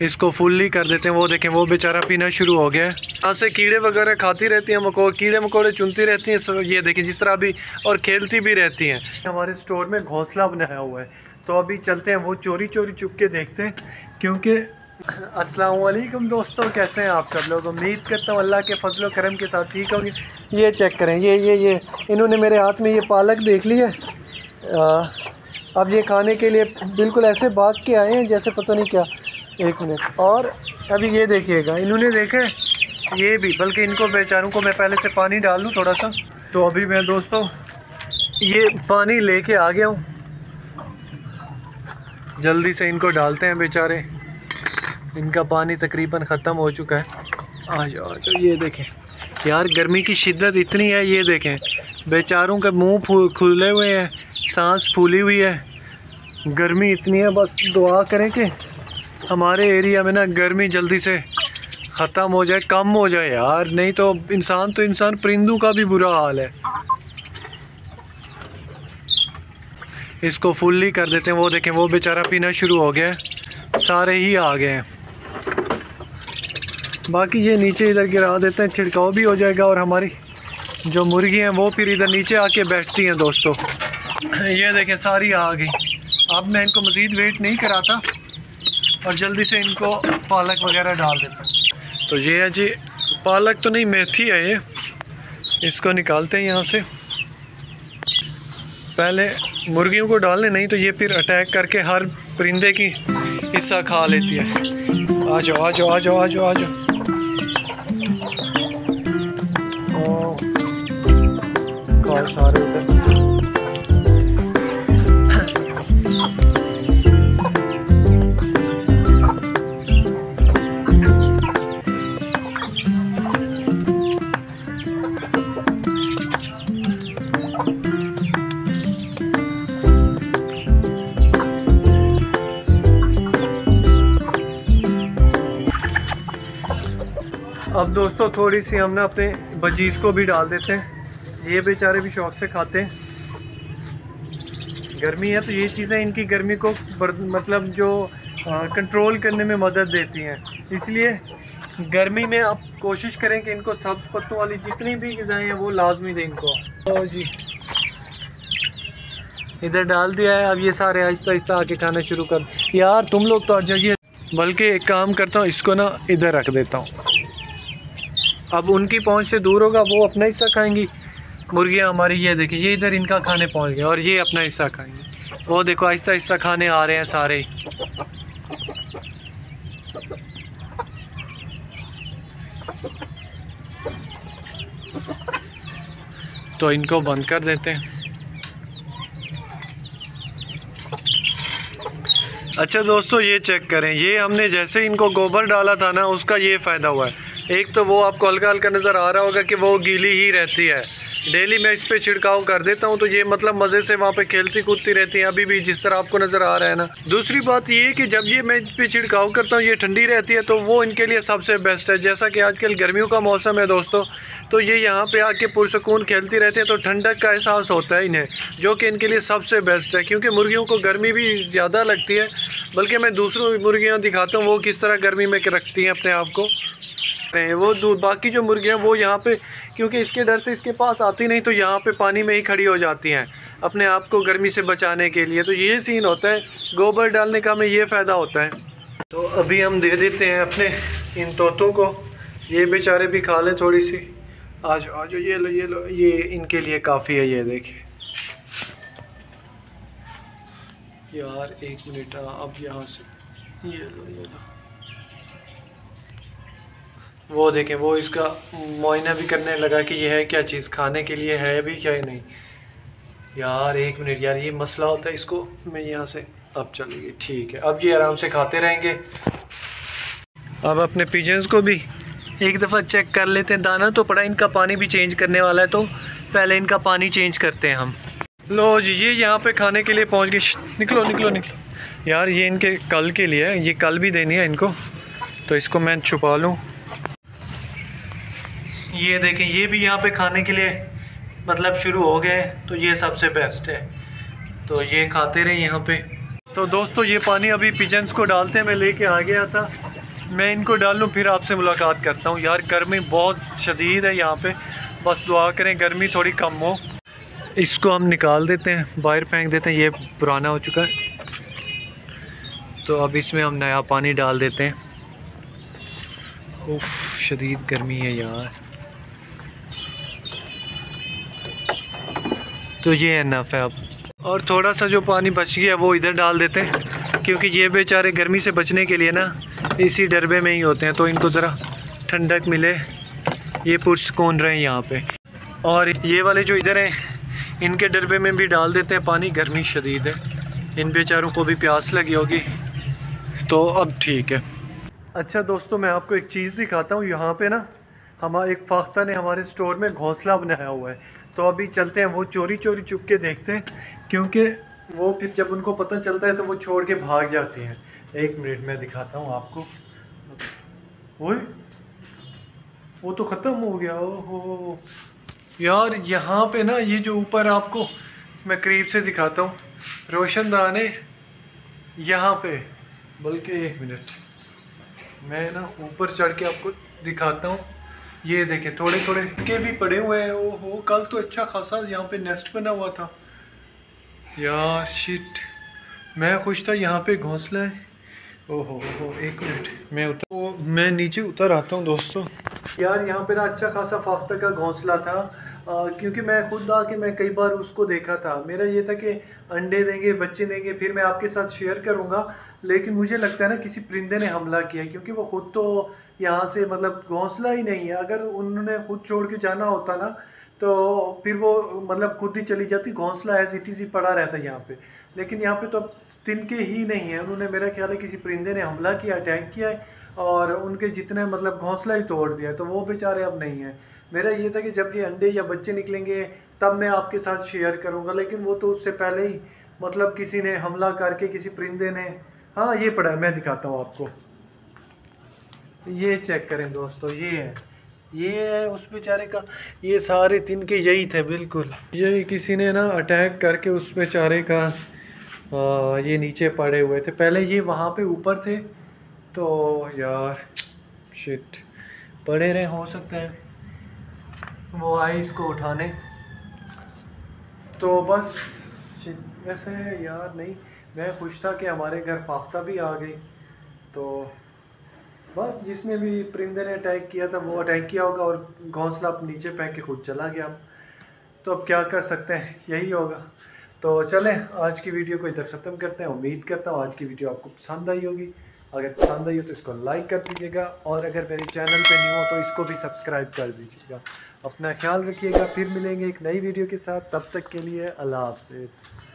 इसको फुल्ली कर देते हैं। वो देखें, वो बेचारा पीना शुरू हो गया। है यहाँ से कीड़े वगैरह खाती रहती हैं, मको, कीड़े मकोड़े चुनती रहती हैं ये देखें, जिस तरह अभी और खेलती भी रहती हैं। हमारे स्टोर में घोंसला बनाया हुआ है। तो अभी चलते हैं, वो चोरी चोरी चुप के देखते हैं, क्योंकि असलम दोस्तों, कैसे हैं आप सब लोग? उम्मीद करता हूँ अल्लाह के फजल करम के साथ ठीक होंगे। ये चेक करें, ये ये ये, इन्होंने मेरे हाथ में ये पालक देख ली है। अब ये खाने के लिए बिल्कुल ऐसे भाग के आए हैं जैसे पता नहीं क्या। एक मिनट। और अभी ये देखिएगा, इन्होंने देखा? ये भी, बल्कि इनको बेचारों को मैं पहले से पानी डाल लूँ थोड़ा सा। तो अभी मैं दोस्तों, ये पानी लेके आ गया हूँ। जल्दी से इनको डालते हैं बेचारे। इनका पानी तकरीबन ख़त्म हो चुका है। आ जाओ जाओ ये देखें। यार, गर्मी की शिद्दत इतनी है, ये देखें। बेचारों के मुँह खुले हुए हैं, सांस फूली हुई है। गर्मी इतनी है, बस दुआ करें कि हमारे एरिया में ना गर्मी जल्दी से ख़त्म हो जाए, कम हो जाए यार। नहीं तो इंसान तो इंसान परिंदों का भी बुरा हाल है। इसको फुल्ली कर देते हैं। वो देखें, वो बेचारा पीना शुरू हो गया सारे ही आ गए हैं। बाकी ये नीचे इधर गिरा देते हैं, छिड़काव भी हो जाएगा और हमारी जो मुर्गी हैं, वो फिर इधर नीचे आके बैठती हैं दोस्तों। ये देखें, सारी आ गई। अब मैं इनको मज़ीद वेट नहीं कराता। और जल्दी से इनको पालक वगैरह डाल देता तो ये है जी, पालक तो नहीं, मेथी है ये। इसको निकालते हैं यहाँ से। पहले मुर्गियों को डालने, नहीं तो ये फिर अटैक करके हर परिंदे की हिस्सा खा लेती है। आ जाओ आ जाओ आ जाओ आ जाओ आ जाओ सारे उधर अब दोस्तों थोड़ी सी हम ना अपने बजीज को भी डाल देते हैं। ये बेचारे भी शौक से खाते हैं। गर्मी है तो ये चीज़ें इनकी गर्मी को मतलब जो कंट्रोल करने में मदद देती हैं। इसलिए गर्मी में आप कोशिश करें कि इनको सब्ज पत्तों वाली जितनी भी गज़ाएँ हैं वो लाजमी दें इनको। तो जी। इधर डाल दिया है, अब ये सारे आहिस्ता आहिस्ता आके खाना शुरू कर। यार, तुम लोग तो जाइए। बल्कि एक काम करता हूँ, इसको ना इधर रख देता हूँ। अब उनकी पहुँच से दूर होगा, वो अपना हिस्सा खाएँगी। मुर्गियाँ हमारी, ये देखिए, ये इधर इनका खाने पहुँच गए और ये अपना हिस्सा खाएँगी। वो देखो, आहिस्ता आहिस्ता खाने आ रहे हैं सारे। तो इनको बंद कर देते हैं। अच्छा दोस्तों, ये चेक करें, ये हमने जैसे इनको गोबर डाला था ना, उसका ये फ़ायदा हुआ है। एक तो वो आपको हल्का हल्का नज़र आ रहा होगा कि वो गीली ही रहती है। डेली मैं इस पर छिड़काव कर देता हूँ तो ये मतलब मज़े से वहाँ पे खेलती कूदती रहती हैं अभी भी, जिस तरह आपको नज़र आ रहा है ना। दूसरी बात ये कि जब ये मैं इस पर छिड़काव करता हूँ, ये ठंडी रहती है तो वो इनके लिए सबसे बेस्ट है। जैसा कि आजकल गर्मियों का मौसम है दोस्तों तो ये यहाँ पर आके पुरसकून खेलती रहती हैं तो ठंडक का एहसास होता है इन्हें, जो कि इनके लिए सबसे बेस्ट है। क्योंकि मुर्गियों को गर्मी भी ज़्यादा लगती है, बल्कि मैं दूसरों मुर्गियाँ दिखाता हूँ, वो किस तरह गर्मी में रखती हैं अपने आप को। हैं वो दूध बाकी जो मुर्गियाँ वो यहाँ पे क्योंकि इसके डर से इसके पास आती नहीं तो यहाँ पे पानी में ही खड़ी हो जाती हैं अपने आप को गर्मी से बचाने के लिए। तो ये सीन होता है गोबर डालने का हमें ये फ़ायदा होता है। तो अभी हम दे देते हैं अपने इन तोतों को ये बेचारे भी खा लें थोड़ी सी आज आज ये लो ये लो ये इनके लिए काफ़ी है ये देखिए यार एक मिनट हाँ, अब यहाँ से। ये लो ये लो। वो देखें, वो इसका मुआयना भी करने लगा कि ये है क्या चीज़, खाने के लिए है भी क्या नहीं? यार, एक मिनट यार, ये मसला होता है इसको, मैं यहाँ से, अब चलिए, ठीक है, अब ये आराम से खाते रहेंगे। अब अपने पिजन्स को भी एक दफ़ा चेक कर लेते हैं, दाना तो पड़ा, इनका पानी भी चेंज करने वाला है तो पहले इनका पानी चेंज करते हैं हम। लो जी, ये यहाँ पे खाने के लिए पहुँच गए निकलो निकलो निकलो। यार, ये इनके कल के लिए है, ये कल भी देनी है इनको तो इसको मैं छुपा लूँ। ये देखें, ये भी यहाँ पे खाने के लिए मतलब शुरू हो गए तो ये सबसे बेस्ट है। तो ये खाते रहे यहाँ पे। तो दोस्तों, ये पानी अभी पिजन्स को डालते हैं, मैं लेके आ गया था। मैं इनको डाल लूँ, फिर आपसे मुलाकात करता हूँ। यार, गर्मी बहुत शदीद है यहाँ पे। बस दुआ करें, गर्मी थोड़ी कम हो। इसको हम निकाल देते हैं, बाहर फेंक देते हैं, ये पुराना हो चुका है। तो अब इसमें हम नया पानी डाल देते हैं। उफ, शदीद गर्मी है यार। तो ये है नफ़ है अब। और थोड़ा सा जो पानी बच गया, वो इधर डाल देते हैं, क्योंकि ये बेचारे गर्मी से बचने के लिए ना, इसी डरबे में ही होते हैं तो इनको ज़रा ठंडक मिले। ये पुरसकून रहे यहाँ पे। और ये वाले जो इधर हैं, इनके डरबे में भी डाल देते हैं पानी, गर्मी शदीद है। इन बेचारों को भी प्यास लगी होगी तो अब ठीक है। अच्छा दोस्तों, मैं आपको एक चीज़ दिखाता हूँ, यहाँ पे ना हमारे एक फाख्ता ने हमारे स्टोर में घोंसला बनाया हुआ है। तो अभी चलते हैं, वो चोरी चोरी चुप के देखते हैं, क्योंकि वो फिर जब उनको पता चलता है तो वो छोड़ के भाग जाती हैं। एक मिनट, में दिखाता हूँ आपको। वो वो तो ख़त्म हो गया, ओहो। यार, यहाँ पे ना, ये जो ऊपर आपको मैं करीब से दिखाता हूँ रोशनदान है यहाँ पे, बल्कि एक मिनट, मैं ना ऊपर चढ़ के आपको दिखाता हूँ। ये देखें थोड़े थोड़े के भी पड़े हुए हैं। वो हो कल तो अच्छा खासा यहाँ पे नेस्ट बना हुआ था। यार शिट मैं खुश था यहाँ पे घोंसला है। ओहो हो एक मिनट मैं उतर ओ, मैं नीचे उतर आता हूँ दोस्तों। यार यहाँ पे ना अच्छा खासा फाख्ता का घोंसला था। आ, क्योंकि मैं खुद आके मैं कई बार उसको देखा था। मेरा ये था कि अंडे देंगे बच्चे देंगे फिर मैं आपके साथ शेयर करूँगा। लेकिन मुझे लगता है ना किसी परिंदे ने हमला किया क्योंकि वो ख़ुद तो यहाँ से मतलब घोंसला ही नहीं है। अगर उन्होंने खुद छोड़ के जाना होता ना तो फिर वो मतलब खुद ही चली जाती। घोंसला है सिटी सी पड़ा रहता यहाँ पे। लेकिन यहाँ पे तो अब तिनके ही नहीं है। उन्होंने मेरा ख्याल है किसी परिंदे ने हमला किया, अटैक किया है, और उनके जितने मतलब घोंसला ही तोड़ दिया तो वो बेचारे अब नहीं है। मेरा ये था कि जब ये अंडे या बच्चे निकलेंगे, तब मैं आपके साथ शेयर करूँगा। लेकिन वो तो उससे पहले ही मतलब किसी ने हमला करके किसी परिंदे ने हाँ ये पड़ा है। मैं दिखाता हूँ आपको। ये चेक करें दोस्तों ये है। ये है उस बेचारे का। ये सारे तीन के यही थे बिल्कुल। ये किसी ने ना अटैक करके उस बेचारे का आ, ये नीचे पड़े हुए थे। पहले ये वहाँ पे ऊपर थे। तो यार शिट पड़े रहे हो सकता है। वो आए इसको उठाने। तो बस वैसे यार नहीं। मैं खुश था कि हमारे घर पास्ता भी आ गई तो बस जिसने भी परिंदे ने अटैक किया था, वो अटैक किया होगा और घोंसला अपने नीचे फेंक के खुद चला गया। तो अब क्या कर सकते हैं? यही होगा। तो चलें, आज की वीडियो को इधर ख़त्म करते हैं। उम्मीद करता हूँ आज की वीडियो आपको पसंद आई होगी। अगर पसंद आई हो तो इसको लाइक कर दीजिएगा और अगर मेरे चैनल पे नहीं हो तो इसको भी सब्सक्राइब कर दीजिएगा। अपना ख्याल रखिएगा। फिर मिलेंगे एक नई वीडियो के साथ। तब तक के लिए अल्लाह हाफिज़।